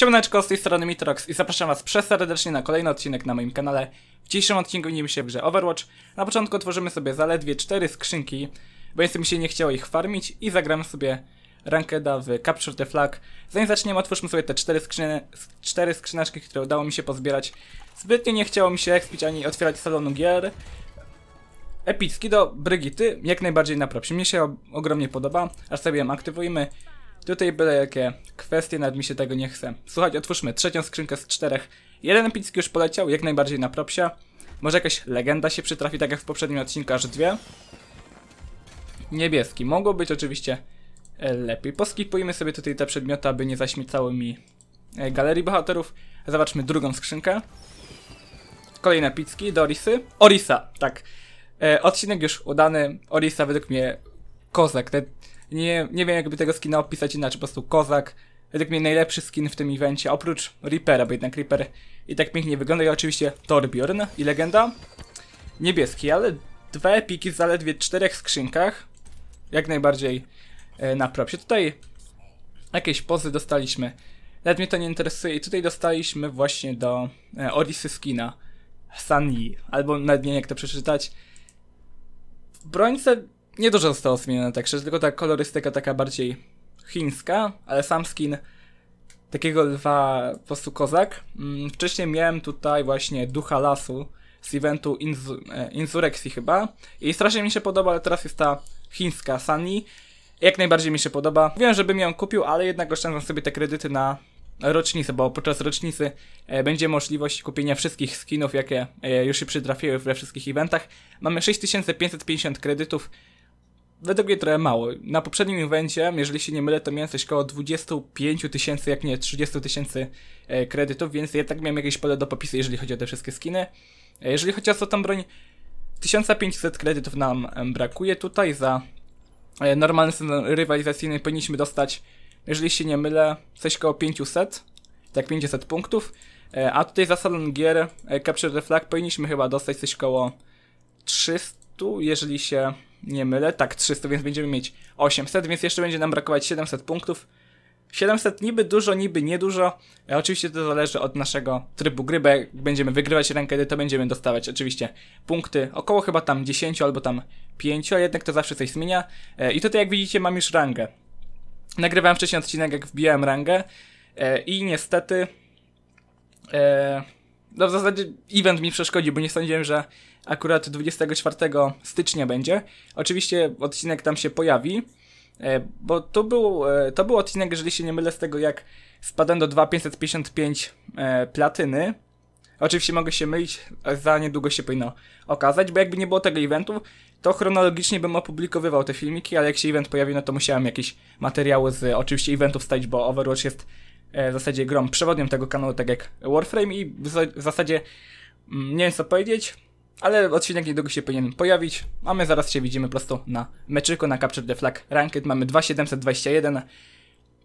Siemaneczko, z tej strony Mitrox i zapraszam was przeserdecznie na kolejny odcinek na moim kanale. W dzisiejszym odcinku widzimy się w grze Overwatch. Na początku otworzymy sobie zaledwie 4 skrzynki, bo jest mi się nie chciało ich farmić i zagramy sobie Rankeda w Capture the Flag. Zanim zaczniemy, otwórzmy sobie te 4, skrzyny, 4 skrzyneczki, które udało mi się pozbierać. Zbytnio nie chciało mi się expić ani otwierać salonu gier. Epicki do Brygity, jak najbardziej na propsie. Mnie się ogromnie podoba, aż sobie ją aktywujmy. Tutaj byle jakie kwestie, nawet mi się tego nie chce. Słuchajcie, otwórzmy trzecią skrzynkę z czterech. Jeden epicki już poleciał, jak najbardziej na propsie. Może jakaś legenda się przytrafi, tak jak w poprzednim odcinku, aż dwie. Niebieski. Mogło być oczywiście e, lepiej. Poskipujmy sobie tutaj te przedmioty, aby nie zaśmiecały mi e, galerii bohaterów. Zobaczmy drugą skrzynkę. Kolejne epicki do Orisy. Orisa, tak. E, odcinek już udany. Orisa według mnie kozak. Te, nie, nie wiem jakby tego skina opisać inaczej, po prostu kozak. Według mnie najlepszy skin w tym evencie, oprócz Reapera, bo jednak Reaper i tak pięknie wygląda. I oczywiście Torbjorn i legenda. Niebieski, ale dwa epiki w zaledwie czterech skrzynkach. Jak najbardziej e, na propsie. Tutaj jakieś pozy dostaliśmy. Nawet mnie to nie interesuje. I tutaj dostaliśmy właśnie do e, Orisy skina. Sunny, albo nawet nie jak to przeczytać. W brońce niedużo zostało zmienione tak szczerze, tylko ta kolorystyka taka bardziej chińska, ale sam skin takiego lwa po prostu kozak. Mm, Wcześniej miałem tutaj właśnie ducha lasu z eventu Inzu e, chyba i strasznie mi się podoba, ale teraz jest ta chińska Sunny. Jak najbardziej mi się podoba. Wiem, żebym ją kupił, ale jednak oszczędzam sobie te kredyty na rocznicę, bo podczas rocznicy e, będzie możliwość kupienia wszystkich skinów, jakie e, już się przytrafiły we wszystkich eventach. Mamy 6550 kredytów. Według mnie trochę mało. Na poprzednim evencie, jeżeli się nie mylę, to miałem coś koło 25 tysięcy, jak nie 30 tysięcy e, kredytów, więc ja tak miałem jakieś pole do popisu, jeżeli chodzi o te wszystkie skiny. E, jeżeli chodzi o tą broń, 1500 kredytów nam brakuje tutaj za e, normalny sezon rywalizacyjny powinniśmy dostać, jeżeli się nie mylę, coś koło 500, tak 500 punktów, a tutaj za salon gier Capture the Flag powinniśmy chyba dostać coś koło 300, jeżeli się nie mylę, tak 300, więc będziemy mieć 800, więc jeszcze będzie nam brakować 700 punktów. 700 niby dużo, niby niedużo. E, oczywiście to zależy od naszego trybu gry, bo jak będziemy wygrywać rankedy, to będziemy dostawać oczywiście punkty około chyba tam 10 albo tam 5, a jednak to zawsze coś zmienia. E, I tutaj jak widzicie mam już rangę. Nagrywałem wcześniej odcinek jak wbijałem rangę e, i niestety no w zasadzie event mi przeszkodzi, bo nie sądziłem, że akurat 24 stycznia będzie. Oczywiście odcinek tam się pojawi, e, bo to był, e, to był odcinek, jeżeli się nie mylę, z tego jak spadłem do 2555 e, platyny. Oczywiście mogę się mylić, za niedługo się powinno okazać, bo jakby nie było tego eventu, to chronologicznie bym opublikowywał te filmiki, ale jak się event pojawił, no to musiałem jakieś materiały z oczywiście eventów wstawić, bo Overwatch jest w zasadzie grą przewodnią tego kanału, tak jak Warframe i w zasadzie mm, nie wiem co powiedzieć, ale odcinek niedługo się powinien pojawić, a my zaraz się widzimy po prostu na meczyku, na Capture the Flag Ranked, mamy 2721,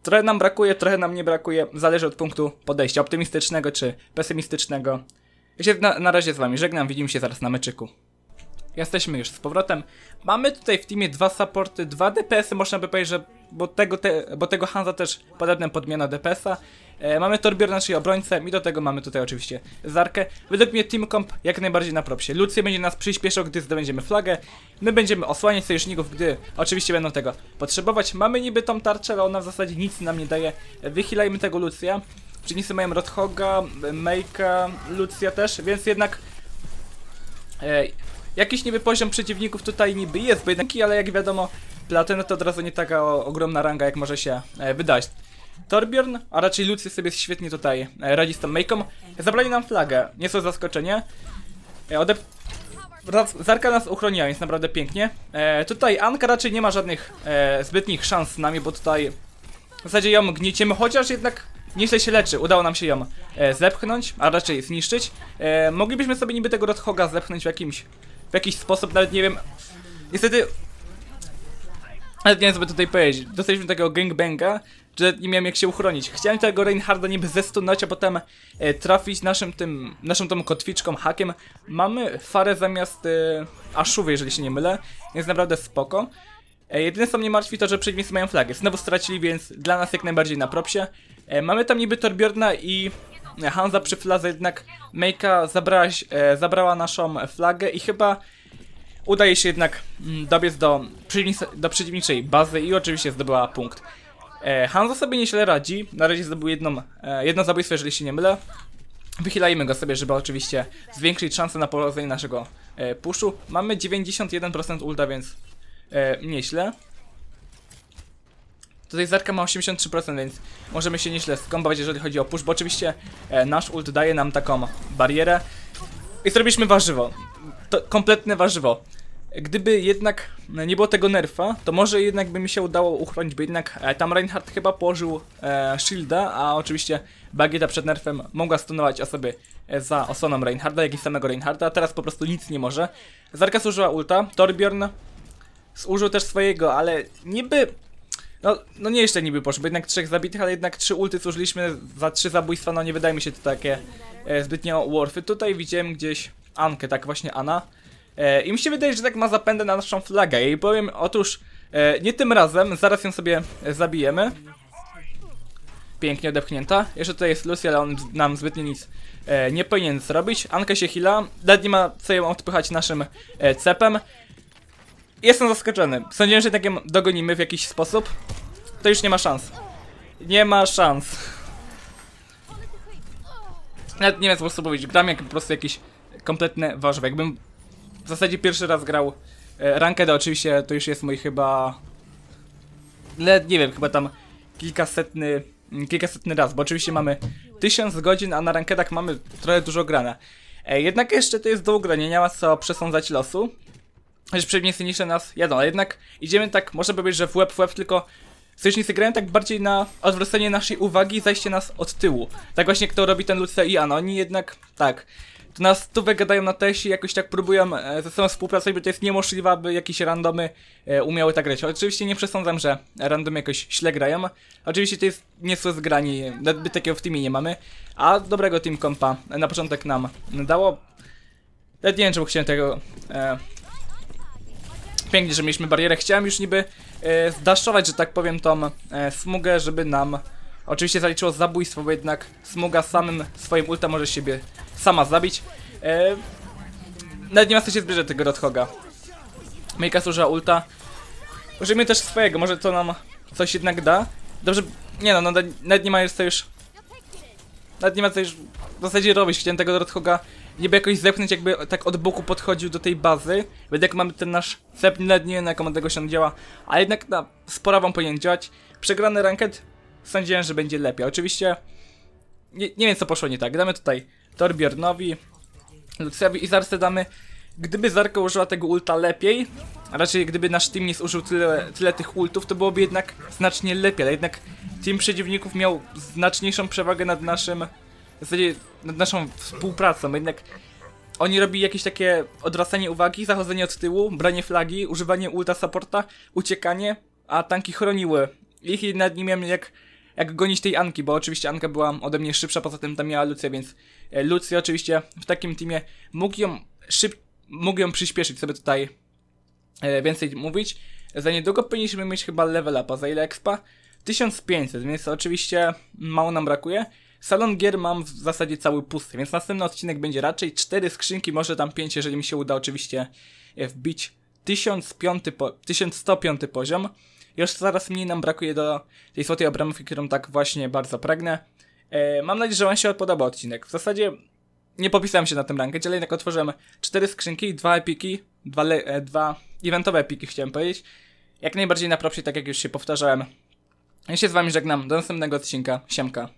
Trochę nam brakuje, trochę nam nie brakuje. Zależy od punktu podejścia optymistycznego czy pesymistycznego. Ja się na, na razie z wami żegnam, widzimy się zaraz na meczyku. Jesteśmy już z powrotem. Mamy tutaj w teamie dwa supporty, dwa DPS-y, można by powiedzieć, że bo tego, te, bo tego Hansa też podobna podmiana DPS-a. E, mamy Torbjorn naszej obrońcę i do tego mamy tutaj oczywiście Zarkę. Według mnie Team Comp jak najbardziej na propsie. Lucy będzie nas przyspieszał, gdy zdobędziemy flagę. My będziemy osłaniać sojuszników, gdy oczywiście będą tego potrzebować. Mamy niby tą tarczę, ale ona w zasadzie nic nam nie daje. E, Wychylajmy tego Lucia. Przeciwnicy mają Roadhoga, Make'a, Lucia też, więc jednak E, jakiś niby poziom przeciwników tutaj niby jest, bo jednak, ale jak wiadomo, platyna to od razu nie taka ogromna ranga, jak może się e, wydać. Torbjorn, a raczej Lucy sobie świetnie tutaj e, radzi z tą Make'ą. Zabrali nam flagę, nie są zaskoczenie. E, odep... Zarka nas uchroniła, więc naprawdę pięknie. E, tutaj Anka raczej nie ma żadnych e, zbytnich szans z nami, bo tutaj w zasadzie ją gnieciemy, chociaż jednak nieźle się leczy. Udało nam się ją e, zepchnąć, a raczej zniszczyć. E, moglibyśmy sobie niby tego Roadhoga zepchnąć w jakimś, w jakiś sposób, nawet nie wiem. Niestety, nawet nie wiem co by tutaj powiedzieć. Dostaliśmy takiego gangbanga, że nie miałem jak się uchronić. Chciałem tego Reinharda niby zestunąć, a potem e, trafić naszym tym, naszą tą kotwiczką, hakiem. Mamy farę zamiast e, Ashuwy, jeżeli się nie mylę. Jest naprawdę spoko. E, jedyne co mnie martwi to, że przeciwnicy mają flagę. Znowu stracili, więc dla nas jak najbardziej na propsie. E, mamy tam niby Torbjorna i Hansa przy jednak Meika zabrała, e, zabrała naszą flagę i chyba udaje się jednak mm, dobiec do, do przeciwniczej bazy i oczywiście zdobyła punkt. E, sobie nieźle radzi, na razie zdobył jedną, e, jedno zabójstwo, jeżeli się nie mylę. Wychylajmy go sobie, żeby oczywiście zwiększyć szanse na powodzenie naszego e, puszu. Mamy 91% ulta, więc e, nieźle. Tutaj Zarka ma 83%, więc możemy się nieźle skombować, jeżeli chodzi o push, bo oczywiście e, nasz ult daje nam taką barierę. I zrobiliśmy warzywo. To kompletne warzywo. Gdyby jednak nie było tego nerfa, to może jednak by mi się udało uchronić, bo jednak e, tam Reinhardt chyba położył e, shielda, a oczywiście Bagieta przed nerfem mogła stunować osoby e, za osłoną Reinharda, jak i samego Reinharda, teraz po prostu nic nie może. Zarka zużyła ulta, Torbjorn zużył też swojego, ale niby... No, no nie jeszcze niby poszło, bo jednak trzech zabitych, ale jednak trzy ulty zużyliśmy za trzy zabójstwa, no nie wydaje mi się to takie e, zbytnio worthy. Tutaj widziałem gdzieś Ankę, tak właśnie Ana. E, I mi się wydaje, że tak ma zapędę na naszą flagę. I powiem, otóż e, nie tym razem, zaraz ją sobie zabijemy. Pięknie odepchnięta. Jeszcze tutaj jest Lucy, ale on nam zbytnio nic e, nie powinien zrobić. Anka się hila, nawet nie ma co ją odpychać naszym e, cepem. Jestem zaskoczony. Sądziłem, że tak ją dogonimy w jakiś sposób. To już nie ma szans. Nie ma szans. Nawet nie wiem co po prostu powiedzieć. Gram jak po prostu jakieś kompletne warzywo. Jakbym w zasadzie pierwszy raz grał e, oczywiście to już jest mój chyba... Nie wiem, chyba tam kilkasetny, mm, kilkasetny raz, bo oczywiście mamy tysiąc godzin, a na Rankedach mamy trochę dużo grane. E, jednak jeszcze to jest do ugrania, nie ma co przesądzać losu. Chociaż przeciwnicy niższe nas jadą, ale jednak idziemy tak, może powiedzieć, że w łeb w łeb, tylko sojusznicy grają tak bardziej na odwrócenie naszej uwagi zajście nas od tyłu. Tak właśnie kto robi ten Lucja i Ana, oni jednak, tak, to nas stówę gadają na teście i jakoś tak próbują e, ze sobą współpracować, bo to jest niemożliwe, aby jakieś randomy e, umiały tak grać. Oczywiście nie przesądzam, że randomy jakoś źle grają. Oczywiście to jest niezłe zgranie, by takiego w teamie nie mamy, a dobrego team kompa na początek nam dało. Nawet nie wiem, czemu chciałem tego... E, pięknie, że mieliśmy barierę. Chciałem już niby e, zdaszować, że tak powiem, tą e, smugę, żeby nam oczywiście zaliczyło zabójstwo, bo jednak smuga samym swoim ulta może siebie sama zabić. E, nawet nie ma co się zbierze tego Rodhoga. Mejka służyła ulta. Użyjmy też swojego, może to nam coś jednak da. Dobrze, nie no, no nawet nie ma co już... Nawet nie ma co już w zasadzie robić. Chciałem tego Rodhoga niby jakoś zepchnąć, jakby tak od boku podchodził do tej bazy. Bo jak mamy ten nasz cep, nie wiem na jaką od tego się on działa, ale jednak na spora wam powinien działać. Przegrany ranket sądziłem, że będzie lepiej. Oczywiście nie, nie wiem co poszło nie tak. Damy tutaj Torbjornowi, Luxiowi i Zarce damy. Gdyby Zarka użyła tego ulta lepiej, raczej gdyby nasz team nie zużył tyle, tyle tych ultów, to byłoby jednak znacznie lepiej, ale jednak team przeciwników miał znaczniejszą przewagę nad naszym, w zasadzie nad naszą współpracą, jednak oni robili jakieś takie odwracanie uwagi, zachodzenie od tyłu, branie flagi, używanie ulta supporta, uciekanie, a tanki chroniły ich i nad nie miałem jak jak gonić tej Anki, bo oczywiście Anka była ode mnie szybsza, poza tym tam miała Lucja, więc e, Lucja oczywiście w takim teamie mógł ją szyb... mógł ją przyspieszyć, sobie tutaj e, więcej mówić. Za niedługo powinniśmy mieć chyba level upa, za ile expa? 1500, więc oczywiście mało nam brakuje. Salon gier mam w zasadzie cały pusty, więc następny odcinek będzie raczej 4 skrzynki, może tam 5, jeżeli mi się uda oczywiście e, wbić 1005 po... 1105 poziom. Już coraz mniej nam brakuje do tej złotej obramówki, którą tak właśnie bardzo pragnę. E, mam nadzieję, że Wam się podoba odcinek. W zasadzie nie popisałem się na tym rankę, ale jednak otworzyłem cztery skrzynki, dwa epiki, dwa, e, dwa eventowe epiki chciałem powiedzieć. Jak najbardziej na propsie, tak jak już się powtarzałem. Ja się z Wami żegnam, do następnego odcinka, siemka.